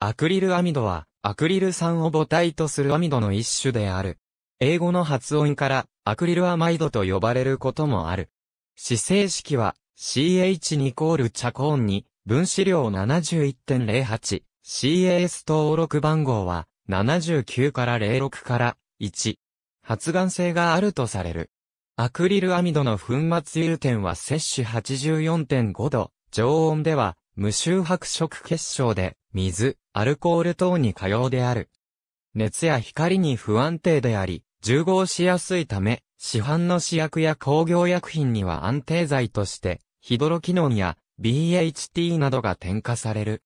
アクリルアミドは、アクリル酸を母体とするアミドの一種である。英語の発音から、アクリルアマイドと呼ばれることもある。指定式は、CH2 コールチャコーンに、分子量71.08、CAS 登録番号は、79から06から1。発がん性があるとされる。アクリルアミドの粉末融点は摂取84.5度、常温では無臭白色結晶で水、アルコール等に可用である。熱や光に不安定であり、重合しやすいため、市販の試薬や工業薬品には安定剤として、ヒドロキノンや BHT などが添加される。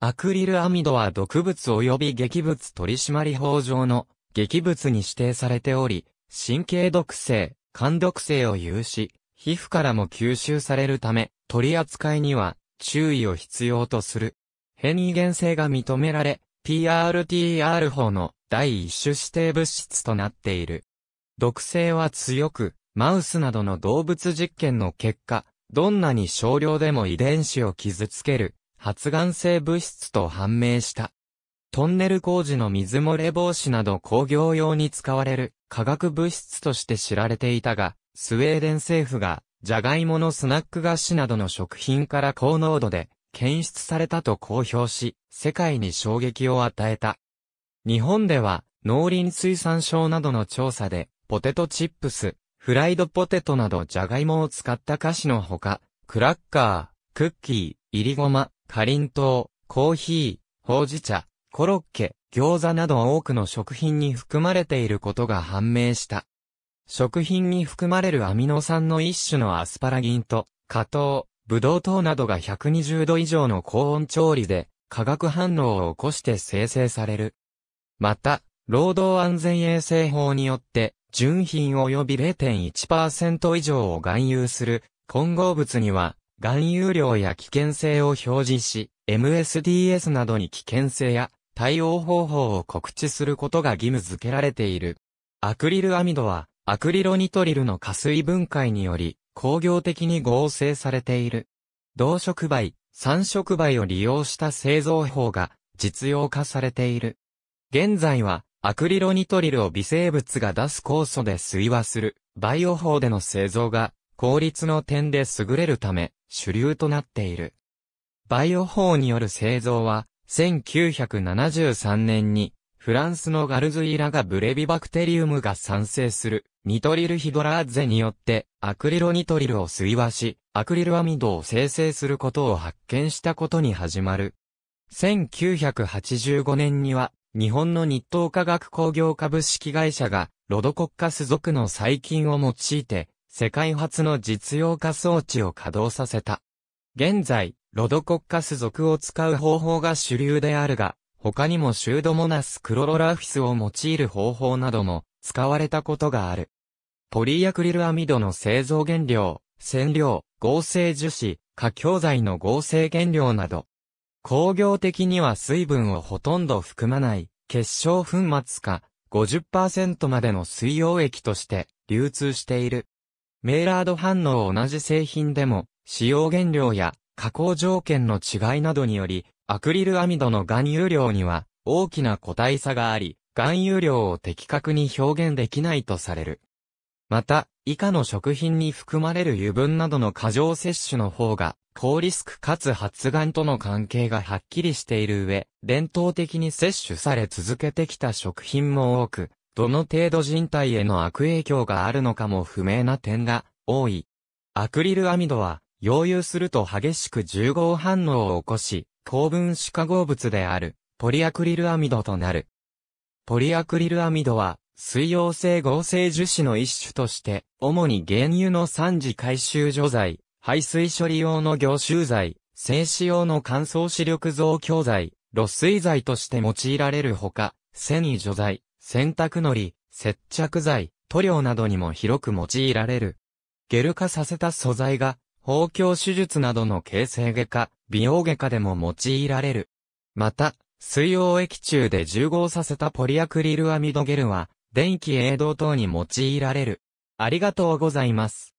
アクリルアミドは毒物及び劇物取締法上の劇物に指定されており、神経毒性、肝毒性を有し、皮膚からも吸収されるため、取り扱いには注意を必要とする。変異原性が認められ、PRTR 法の第一種指定物質となっている。毒性は強く、マウスなどの動物実験の結果、どんなに少量でも遺伝子を傷つける発がん性物質と判明した。トンネル工事の水漏れ防止など工業用に使われる化学物質として知られていたが、スウェーデン政府が、ジャガイモのスナック菓子などの食品から高濃度で検出されたと公表し、世界に衝撃を与えた。日本では、農林水産省などの調査で、ポテトチップス、フライドポテトなどジャガイモを使った菓子のほか、クラッカー、クッキー、イリゴマ、カリントウ、コーヒー、ほうじ茶、コロッケ、餃子など多くの食品に含まれていることが判明した。食品に含まれるアミノ酸の一種のアスパラギンと、加糖、ブドウ糖などが120度以上の高温調理で、化学反応を起こして生成される。また、労働安全衛生法によって、純品及び0.1%以上を含有する混合物には、含有量や危険性を表示し、MSDS などに危険性や対応方法を告知することが義務付けられている。アクリルアミドは、アクリロニトリルの加水分解により、工業的に合成されている。同触媒、三触媒を利用した製造法が実用化されている。現在は、アクリロニトリルを微生物が出す酵素で水和する、バイオ法での製造が、効率の点で優れるため、主流となっている。バイオ法による製造は、1973年に、フランスのガルズイラがブレビバクテリウムが産生する、ニトリルヒドラーゼによって、アクリロニトリルを水和し、アクリルアミドを生成することを発見したことに始まる。1985年には、日本の日東化学工業株式会社が、ロドコッカス属の細菌を用いて、世界初の実用化装置を稼働させた。現在、ロドコッカス属を使う方法が主流であるが、他にもシュードモナスクロロラフィスを用いる方法なども使われたことがある。ポリアクリルアミドの製造原料、染料、合成樹脂、化強剤の合成原料など。工業的には水分をほとんど含まない結晶粉末か50%までの水溶液として流通している。メイラード反応同じ製品でも使用原料や加工条件の違いなどにより、アクリルアミドの含有量には大きな個体差があり、含有量を的確に表現できないとされる。また、以下の食品に含まれる油分などの過剰摂取の方が、高リスクかつ発がんとの関係がはっきりしている上、伝統的に摂取され続けてきた食品も多く、どの程度人体への悪影響があるのかも不明な点が多い。アクリルアミドは、溶融すると激しく重合反応を起こし、高分子化合物である、ポリアクリルアミドとなる。ポリアクリルアミドは、水溶性合成樹脂の一種として、主に原油の三次回収除剤、排水処理用の凝集剤、静止用の乾燥視力増強剤、露水剤として用いられるほか、繊維除剤、洗濯糊、接着剤、塗料などにも広く用いられる。ゲル化させた素材が包協手術などの形成外科、美容外科でも用いられる。また、水溶液中で重合させたポリアクリルアミドゲルは、電気栄動等に用いられる。ありがとうございます。